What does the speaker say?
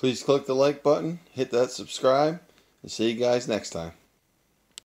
Please click the like button, hit that subscribe, and see you guys next time.